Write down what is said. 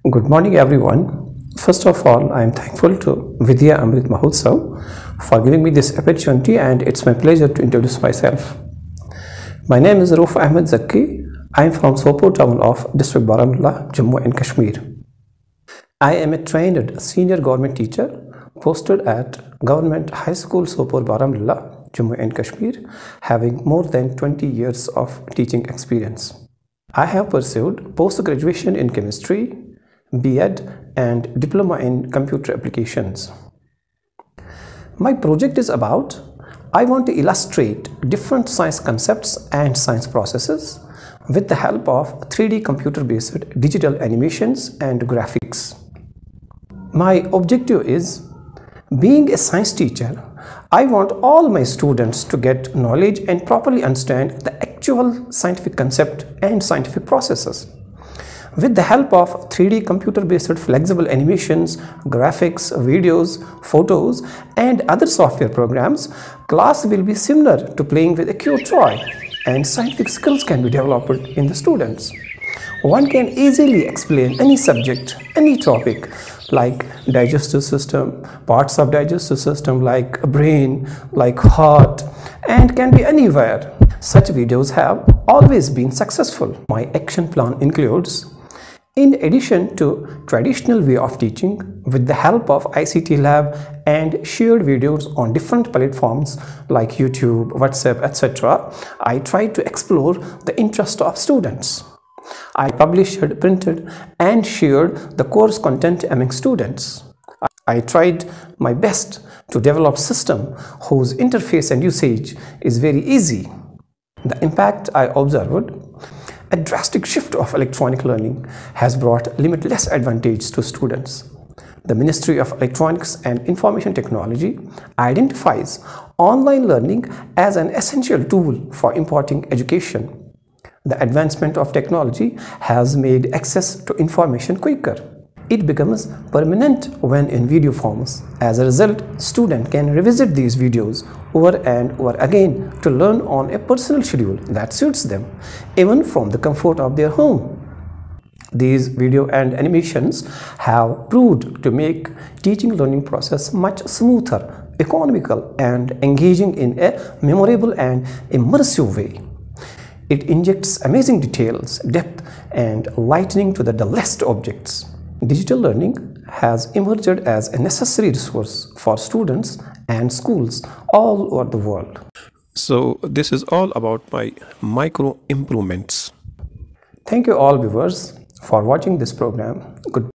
Good morning, everyone. First of all, I am thankful to Vidya Amrit Mahotsav for giving me this opportunity, and it's my pleasure to introduce myself. My name is Rouf Ahmad Zaki. I am from Sopore town of District Baramulla, Jammu and Kashmir. I am a trained senior government teacher posted at Government High School Sopore Baramulla, Jammu and Kashmir, having more than 20 years of teaching experience. I have pursued post graduation in chemistry, B.Ed, and diploma in computer applications. My project is about I want to illustrate different science concepts and science processes with the help of 3D computer based digital animations and graphics. My objective is being a science teacher, I want all my students to get knowledge and properly understand the actual scientific concept and scientific processes. With the help of 3D computer-based flexible animations, graphics, videos, photos, and other software programs, class will be similar to playing with a cute toy and scientific skills can be developed in the students. One can easily explain any subject, any topic like digestive system, parts of digestive system like brain, like heart, and can be anywhere. Such videos have always been successful. My action plan includes in addition to traditional way of teaching, with the help of ICT lab and shared videos on different platforms like YouTube, WhatsApp, etc., I tried to explore the interest of students. I published, printed and shared the course content among students. I tried my best to develop system whose interface and usage is very easy. The impact I observed a drastic shift of electronic learning has brought limitless advantage to students. The Ministry of Electronics and Information Technology identifies online learning as an essential tool for imparting education. The advancement of technology has made access to information quicker. It becomes permanent when in video forms. As a result, student can revisit these videos over and over again to learn on a personal schedule that suits them, even from the comfort of their home. These video and animations have proved to make teaching learning process much smoother, economical and engaging in a memorable and immersive way. It injects amazing details, depth and lightning to the dullest objects. Digital learning has emerged as a necessary resource for students and schools all over the world. So this is all about my micro improvements. Thank you all viewers for watching this program. Good